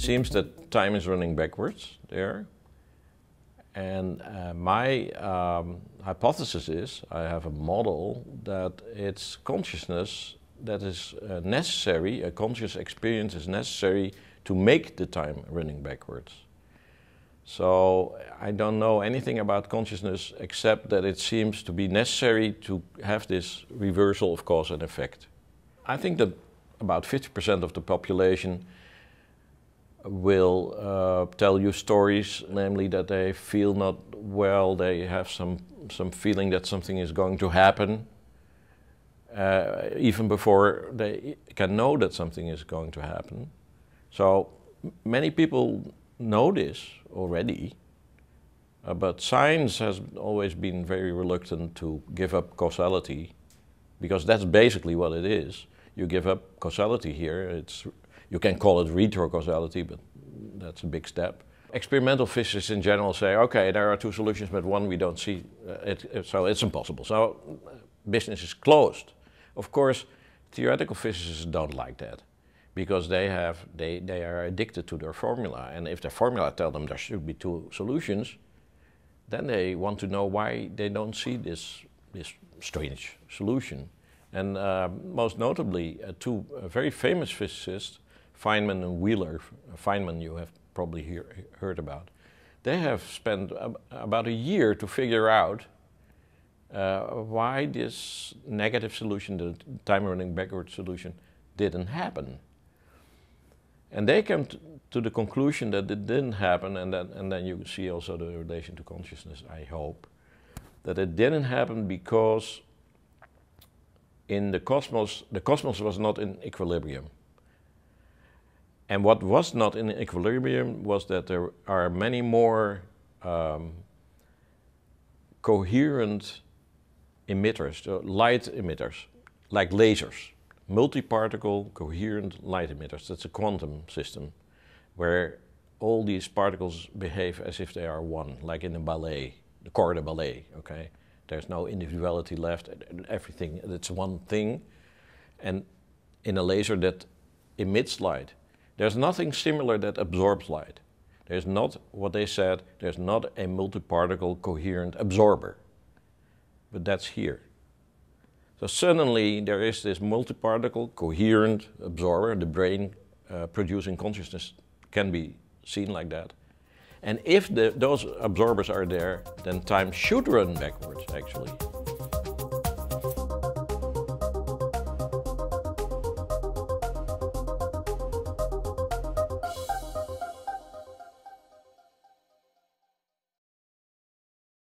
It seems that time is running backwards there. And uh, my um, hypothesis is I have a model that it's consciousness that is uh, necessary, a conscious experience is necessary to make the time running backwards. So I don't know anything about consciousness except that it seems to be necessary to have this reversal of cause and effect. I think that about 50% of the population will uh, tell you stories, namely that they feel not well, they have some, some feeling that something is going to happen, uh, even before they can know that something is going to happen. So many people know this already, uh, but science has always been very reluctant to give up causality, because that's basically what it is. You give up causality here, it's you can call it retrocausality, but that's a big step. Experimental physicists in general say, okay, there are two solutions, but one we don't see, uh, it, so it's impossible. So uh, business is closed. Of course, theoretical physicists don't like that because they have they, they are addicted to their formula and if their formula tell them there should be two solutions then they want to know why they don't see this this strange solution and uh, most notably uh, two uh, very famous physicists Feynman and Wheeler, Feynman you have probably hear, heard about, they have spent ab about a year to figure out uh, why this negative solution, the time running backward solution, didn't happen. And they came to the conclusion that it didn't happen, and then, and then you see also the relation to consciousness, I hope, that it didn't happen because in the cosmos, the cosmos was not in equilibrium. And what was not in equilibrium was that there are many more um, coherent emitters, uh, light emitters, like lasers, multi-particle coherent light emitters. That's a quantum system where all these particles behave as if they are one, like in a ballet, the corps de ballet, okay? There's no individuality left, everything, it's one thing. And in a laser that emits light, there's nothing similar that absorbs light. There's not, what they said, there's not a multiparticle coherent absorber. But that's here. So suddenly there is this multiparticle coherent absorber, the brain uh, producing consciousness can be seen like that. And if the, those absorbers are there, then time should run backwards actually.